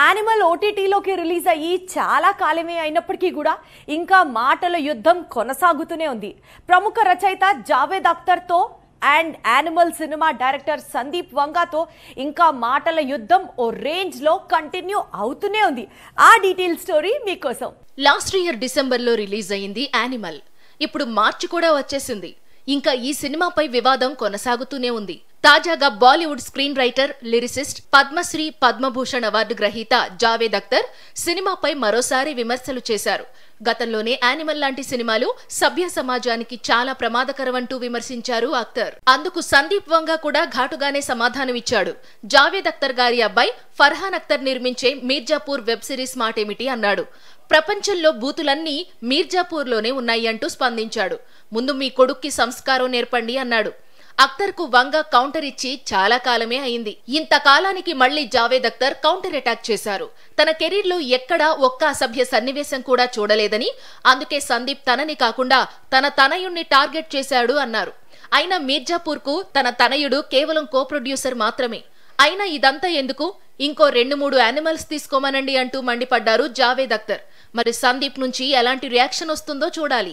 Animal ఓటీటీలోకి release అయ్యి చాలా కాలమే అయినప్పటికీ కూడా ఇంకా మాటల యుద్ధం కొనసాగుతూనే ఉంది. ప్రముఖ రచయిత Javed అఖ్తర్తో and Animal cinema director Sandeep వంగాతో ఇంకా మాటల యుద్ధం ఓ రేంజ్లో కంటిన్యూ అవుతూనే ఉంది. ఆ డీటెయిల్ స్టోరీ మీకోసం. లాస్ట్ ఇయర్ డిసెంబర్లో రిలీజ్ అయింది యానిమల్ ఇప్పుడు మార్చి కూడా వచ్చేసింది. ఇంకా ఈ సినిమాపై వివాదం కొనసాగుతూనే ఉంది. తాజాగా Bollywood screen writer lyricist Padma Shri Padma Bhushan award గ్రహీత జావేద్ అఖ్తర్ సినిమాపై మరోసారి విమర్శలు చేశారు. గతంలోనే యానిమల్ లాంటి సినిమాలు సభ్య సమాజానికి చాలా ప్రమాదకరమంటూ విమర్శించారు అఖ్తర్ అందుకు సందీప్ వంగా కూడా ఘాటుగానే సమాధానమిచ్చాడు జావేద్ అఖ్తర్ గారి అబ్బాయి ఫర్హాన్ అఖ్తర్ నిర్మించే మీర్జాపూర్ వెబ్ సిరీస్ మాటేమిటి అన్నాడు. ప్రపంచంలో బూతులన్నీ మీర్జాపూర్లోనే ఉన్నాయి అంటూ స్పందించాడు. ముందు మీ కొడుక్కి సంస్కారం నేర్పండి అన్నాడు. అఖ్తర్కు వంగ కౌంటర్ ఇచ్చి చాలా కాలమే అయింది. ఇంతకాలానికి మళ్ళీ జావేద్ అఖ్తర్ కౌంటర్ అటాక్ చేశారు. తన కెరీర్లో ఎక్కడా ఒక్క అసభ్య సన్నివేశం కూడా చూడలేదని అందుకే సందీప్ తనని కాకుండా తన తనయుణ్ణి టార్గెట్ చేశాడు అన్నారు. అయినా మీర్జాపూర్కు తన తనయుడు కేవలం కో ప్రొడ్యూసర్ మాత్రమే. అయినా ఇదంతా ఎందుకు? ఇంకో రెండు మూడు యానిమల్స్ తీసుకోమనండి అంటూ మండిపడ్డారు జావేద్ అఖ్తర్ మరి సందీప్ నుంచి ఎలాంటి రియాక్షన్ వస్తుందో చూడాలి.